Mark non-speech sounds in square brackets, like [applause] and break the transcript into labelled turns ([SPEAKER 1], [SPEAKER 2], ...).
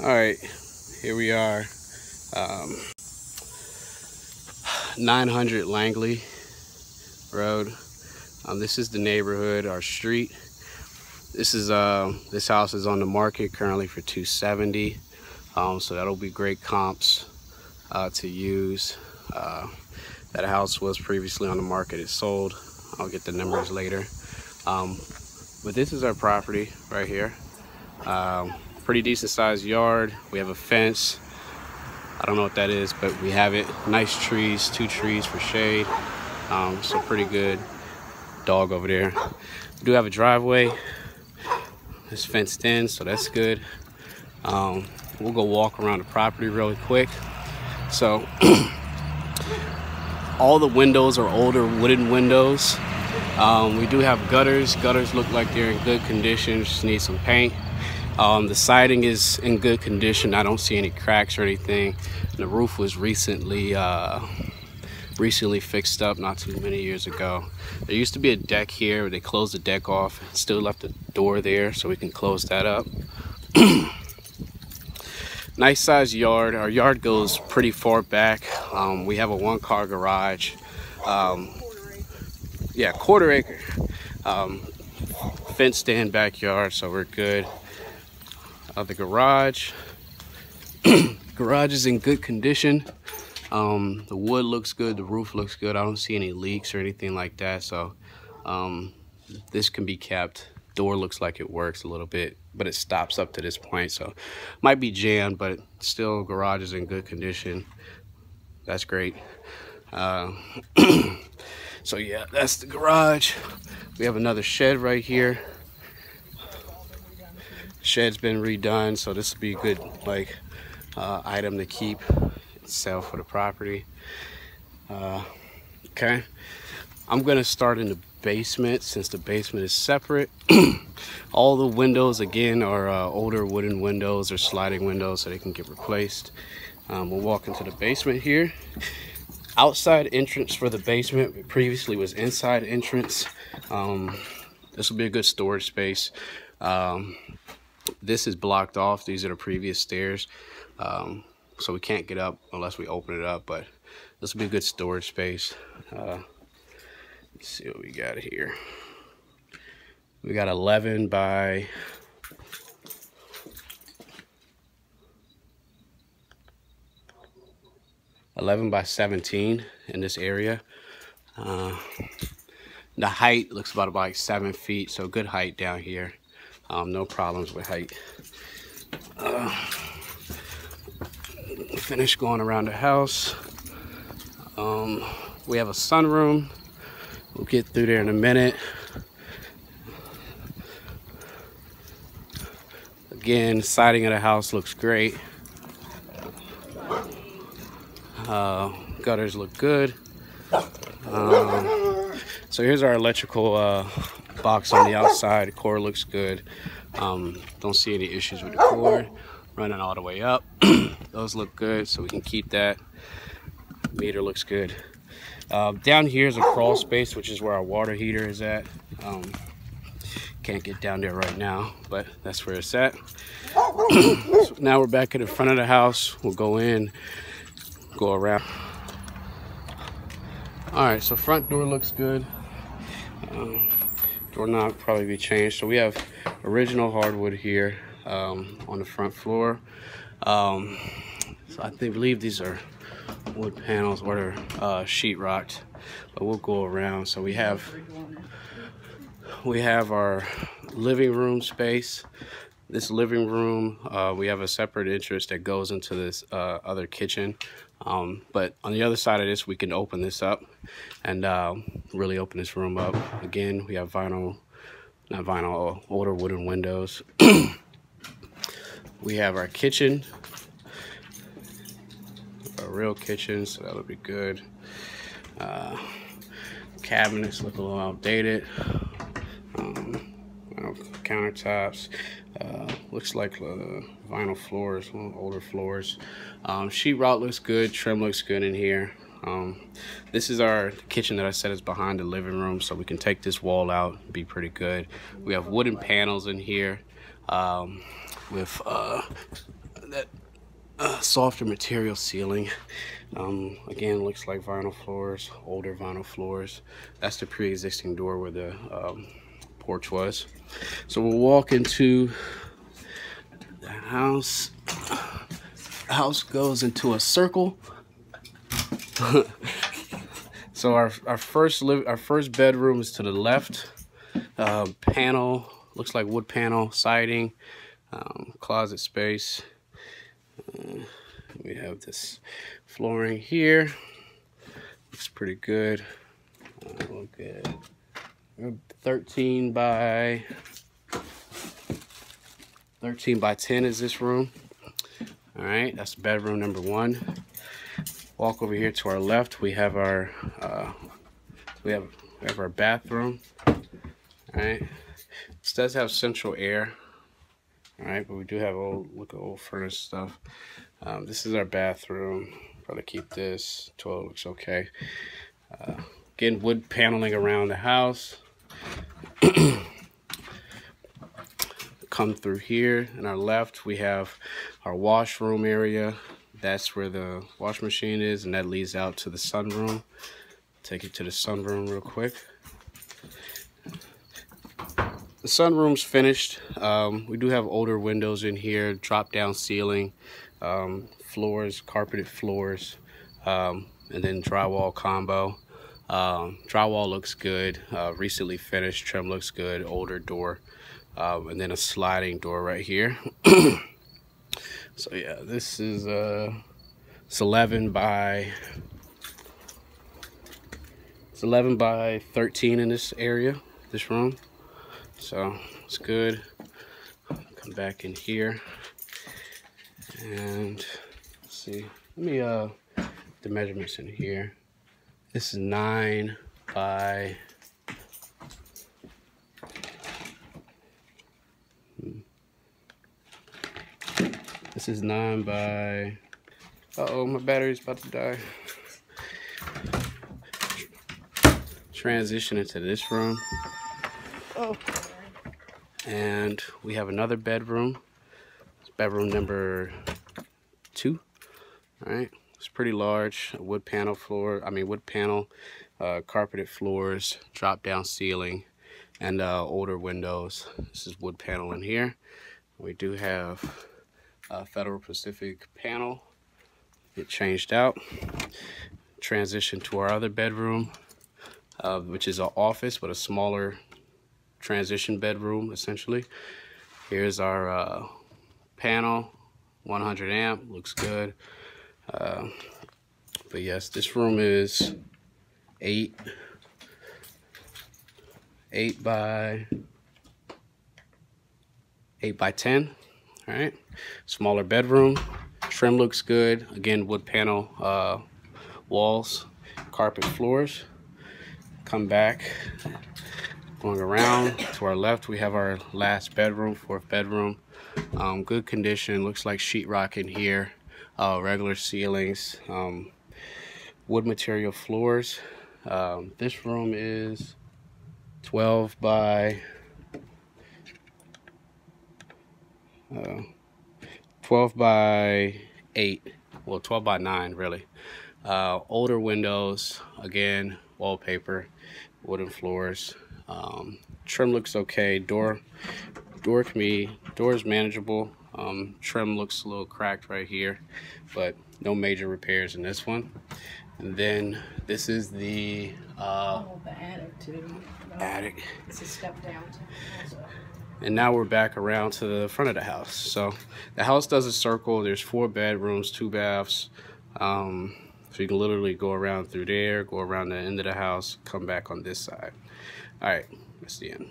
[SPEAKER 1] All right, here we are. Um, 900 Langley Road. Um, this is the neighborhood, our street. This is uh, this house is on the market currently for 270. Um, so that'll be great comps uh, to use. Uh, that house was previously on the market. It sold. I'll get the numbers later. Um, but this is our property right here. Pretty decent sized yard. We have a fence. I don't know what that is, but we have it. Nice trees, two trees for shade. Um, so pretty good. Dog over there. We do have a driveway. It's fenced in, so that's good. Um, we'll go walk around the property really quick. So [clears throat] all the windows are older wooden windows. Um, we do have gutters. Gutters look like they're in good condition, just need some paint. Um, the siding is in good condition. I don't see any cracks or anything. The roof was recently uh, recently fixed up not too many years ago. There used to be a deck here. They closed the deck off. Still left a door there so we can close that up. [clears throat] nice sized yard. Our yard goes pretty far back. Um, we have a one car garage. Um, yeah, quarter acre. Um, fenced in backyard, so we're good of the garage. [clears throat] garage is in good condition. Um, the wood looks good, the roof looks good. I don't see any leaks or anything like that. So um, this can be kept. Door looks like it works a little bit, but it stops up to this point. So might be jammed, but still garage is in good condition. That's great. Uh, [clears throat] so yeah, that's the garage. We have another shed right here shed's been redone so this will be a good like uh, item to keep sell for the property. Uh, okay. I'm gonna start in the basement since the basement is separate. [clears throat] All the windows again are uh, older wooden windows or sliding windows so they can get replaced. Um, we'll walk into the basement here. Outside entrance for the basement previously was inside entrance. Um, this will be a good storage space. Um, this is blocked off. These are the previous stairs. Um, so we can't get up unless we open it up, but this will be a good storage space. Uh, let's see what we got here. We got 11 by Eleven by seventeen in this area. Uh, the height looks about about like seven feet, so good height down here. Um, no problems with height. Uh, finish going around the house. Um, we have a sunroom. We'll get through there in a minute. Again, siding of the house looks great. Uh, gutters look good. Um, so here's our electrical uh, box on the outside. Core looks good. Um, don't see any issues with the cord. Running all the way up. [clears throat] Those look good, so we can keep that. Meter looks good. Uh, down here is a crawl space, which is where our water heater is at. Um, can't get down there right now, but that's where it's at. [clears throat] so now we're back at the front of the house. We'll go in, go around. All right, so front door looks good. Um, doorknob probably be changed. So we have original hardwood here um, on the front floor. Um, so I think, believe these are wood panels or they're uh, sheetrocked, but we'll go around. So we have we have our living room space. This living room, uh, we have a separate entrance that goes into this uh, other kitchen. Um, but on the other side of this, we can open this up and uh, really open this room up. Again, we have vinyl, not vinyl, older wooden windows. [clears throat] we have our kitchen, a real kitchen, so that'll be good. Uh, cabinets look a little outdated. Um, countertops. Uh, looks like uh, vinyl floors, older floors. Um, sheetrock looks good. Trim looks good in here. Um, this is our kitchen that I said is behind the living room, so we can take this wall out be pretty good. We have wooden panels in here um, with uh, that uh, softer material ceiling. Um, again, looks like vinyl floors, older vinyl floors. That's the pre-existing door where the um, porch was. So we'll walk into the house. The house goes into a circle. [laughs] so our, our first live our first bedroom is to the left. Uh, panel looks like wood panel siding, um, closet space. Uh, we have this flooring here. Looks pretty good. Look at 13 by 13 by 10 is this room. All right, that's bedroom number one. Walk over here to our left. We have our uh, we have we have our bathroom. All right, this does have central air. All right, but we do have old look at old furnace stuff. Um, this is our bathroom. Probably keep this. Toilet looks okay. Uh, again, wood paneling around the house. [clears throat] come through here. In our left we have our washroom area. That's where the wash machine is and that leads out to the sunroom. Take it to the sunroom real quick. The sunroom's finished. Um, we do have older windows in here drop down ceiling um, floors carpeted floors um, and then drywall combo um, drywall looks good uh, recently finished trim looks good older door um, and then a sliding door right here. [clears throat] so yeah, this is uh, it's 11 by it's 11 by 13 in this area, this room. So it's good. Come back in here and see. Let me uh the measurements in here. This is nine by This is 9 by... Uh-oh, my battery's about to die. Transition into this room. Oh. And we have another bedroom. It's bedroom number two. All right. It's pretty large. Wood panel floor. I mean, wood panel, uh, carpeted floors, drop down ceiling, and uh, older windows. This is wood panel in here. We do have a Federal Pacific panel. It changed out. Transition to our other bedroom, uh, which is an office, but a smaller transition bedroom, essentially. Here's our uh, panel, 100 amp, looks good. Uh, but yes, this room is eight, eight by, eight by 10, all right. Smaller bedroom. Trim looks good. Again, wood panel uh, walls, carpet floors. Come back. Going around to our left, we have our last bedroom, fourth bedroom. Um, good condition. Looks like sheetrock in here. Uh, regular ceilings. Um, wood material floors. Um, this room is 12 by uh, 12 by 8 well 12 by 9 really uh, older windows again wallpaper wooden floors um, trim looks okay door door can be door is manageable um, trim looks a little cracked right here but no major repairs in this one. And then this is the uh,
[SPEAKER 2] oh, the attic too.
[SPEAKER 1] attic.
[SPEAKER 2] It's a step down also
[SPEAKER 1] and now we're back around to the front of the house. So the house does a circle. There's four bedrooms two baths. Um, so you can literally go around through there go around the end of the house come back on this side. All right that's the end